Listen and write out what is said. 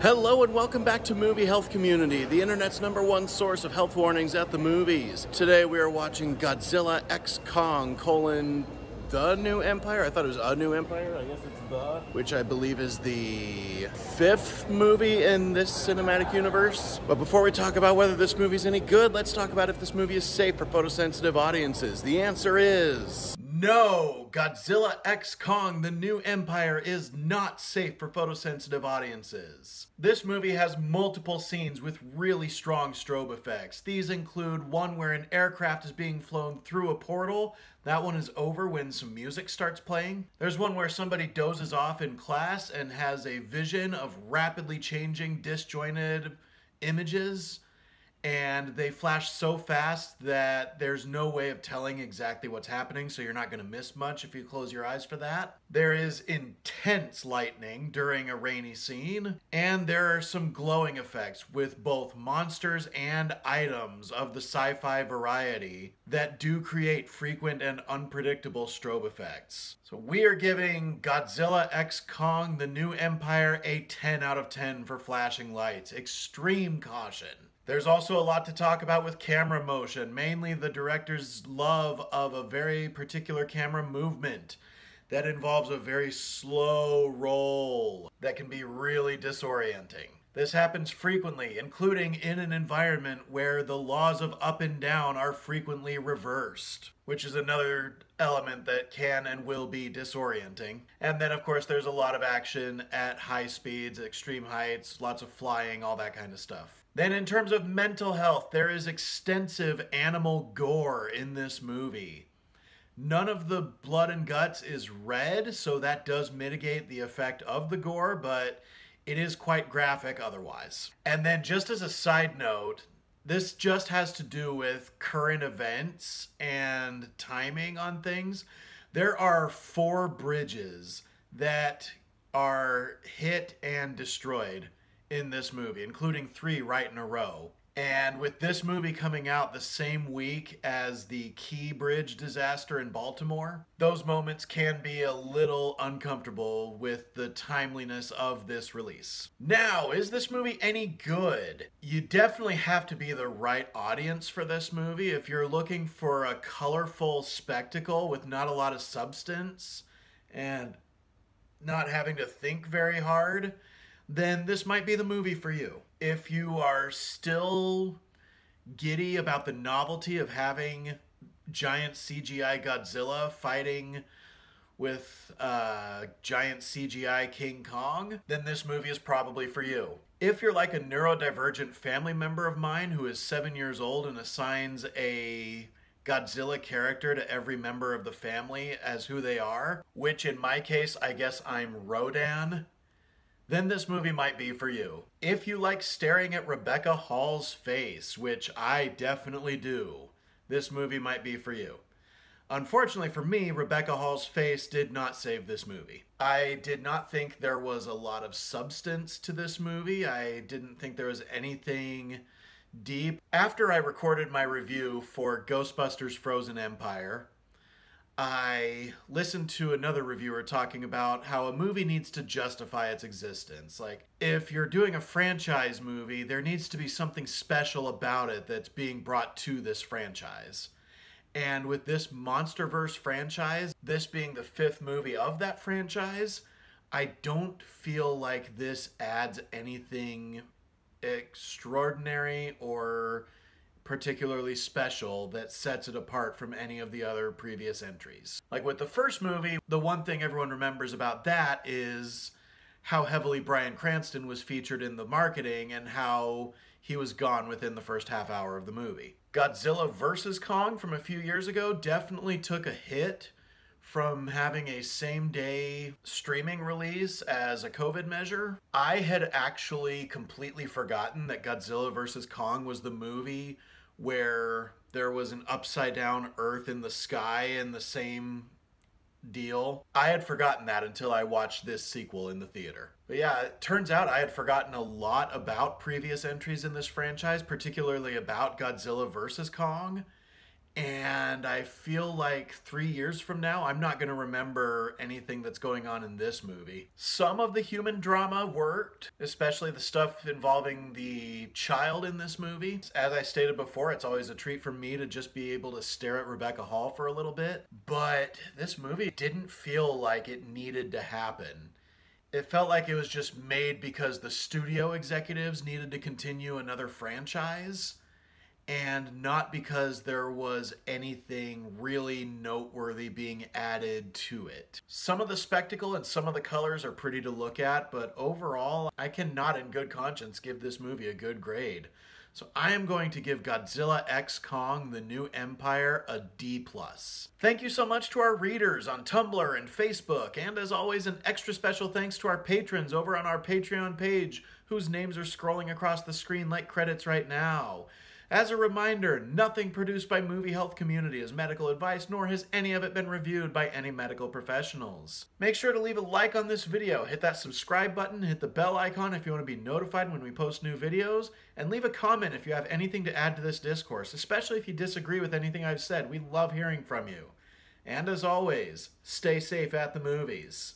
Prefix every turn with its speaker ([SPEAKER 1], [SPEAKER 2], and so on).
[SPEAKER 1] Hello and welcome back to Movie Health Community, the internet's number one source of health warnings at the movies. Today we are watching Godzilla X Kong colon the New Empire. I thought it was a New Empire. I guess it's the, which I believe is the fifth movie in this cinematic universe. But before we talk about whether this movie's any good, let's talk about if this movie is safe for photosensitive audiences. The answer is no. Godzilla X Kong The New Empire is not safe for photosensitive audiences. This movie has multiple scenes with really strong strobe effects. These include one where an aircraft is being flown through a portal. That one is over when some music starts playing. There's one where somebody dozes off in class and has a vision of rapidly changing, disjointed images and they flash so fast that there's no way of telling exactly what's happening, so you're not going to miss much if you close your eyes for that. There is intense lightning during a rainy scene, and there are some glowing effects with both monsters and items of the sci fi variety that do create frequent and unpredictable strobe effects. So we are giving Godzilla X Kong The New Empire a 10 out of 10 for flashing lights. Extreme caution. There's also a lot to talk about with camera motion, mainly the director's love of a very particular camera movement that involves a very slow roll that can be really disorienting. This happens frequently, including in an environment where the laws of up and down are frequently reversed, which is another element that can and will be disorienting. And then, of course, there's a lot of action at high speeds, extreme heights, lots of flying, all that kind of stuff. Then, in terms of mental health, there is extensive animal gore in this movie. None of the blood and guts is red, so that does mitigate the effect of the gore, but it is quite graphic otherwise. And then, just as a side note, this just has to do with current events and timing on things. There are four bridges that are hit and destroyed in this movie, including three right in a row. And with this movie coming out the same week as the Key Bridge disaster in Baltimore, those moments can be a little uncomfortable with the timeliness of this release. Now, is this movie any good? You definitely have to be the right audience for this movie. If you're looking for a colorful spectacle with not a lot of substance and not having to think very hard, then this might be the movie for you. If you are still giddy about the novelty of having giant CGI Godzilla fighting with uh, giant CGI King Kong, then this movie is probably for you. If you're like a neurodivergent family member of mine who is seven years old and assigns a Godzilla character to every member of the family as who they are, which in my case, I guess I'm Rodan then this movie might be for you. If you like staring at Rebecca Hall's face, which I definitely do, this movie might be for you. Unfortunately for me, Rebecca Hall's face did not save this movie. I did not think there was a lot of substance to this movie. I didn't think there was anything deep. After I recorded my review for Ghostbusters Frozen Empire, I listened to another reviewer talking about how a movie needs to justify its existence. Like, if you're doing a franchise movie, there needs to be something special about it that's being brought to this franchise. And with this Monsterverse franchise, this being the fifth movie of that franchise, I don't feel like this adds anything extraordinary or particularly special that sets it apart from any of the other previous entries. Like with the first movie, the one thing everyone remembers about that is how heavily Bryan Cranston was featured in the marketing and how he was gone within the first half hour of the movie. Godzilla vs. Kong from a few years ago definitely took a hit from having a same day streaming release as a COVID measure. I had actually completely forgotten that Godzilla vs. Kong was the movie where there was an upside down earth in the sky in the same deal. I had forgotten that until I watched this sequel in the theater. But yeah, it turns out I had forgotten a lot about previous entries in this franchise, particularly about Godzilla vs. Kong. And I feel like three years from now, I'm not going to remember anything that's going on in this movie. Some of the human drama worked, especially the stuff involving the child in this movie. As I stated before, it's always a treat for me to just be able to stare at Rebecca Hall for a little bit. But this movie didn't feel like it needed to happen it felt like it was just made because the studio executives needed to continue another franchise and not because there was anything really noteworthy being added to it. Some of the spectacle and some of the colors are pretty to look at, but overall, I cannot in good conscience give this movie a good grade. So I am going to give Godzilla X Kong The New Empire a D+. Thank you so much to our readers on Tumblr and Facebook, and as always, an extra special thanks to our patrons over on our Patreon page, whose names are scrolling across the screen like credits right now. As a reminder, nothing produced by Movie Health Community is medical advice, nor has any of it been reviewed by any medical professionals. Make sure to leave a like on this video, hit that subscribe button, hit the bell icon if you want to be notified when we post new videos, and leave a comment if you have anything to add to this discourse, especially if you disagree with anything I've said. We love hearing from you. And as always, stay safe at the movies.